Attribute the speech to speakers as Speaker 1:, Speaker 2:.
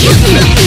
Speaker 1: Kiss me!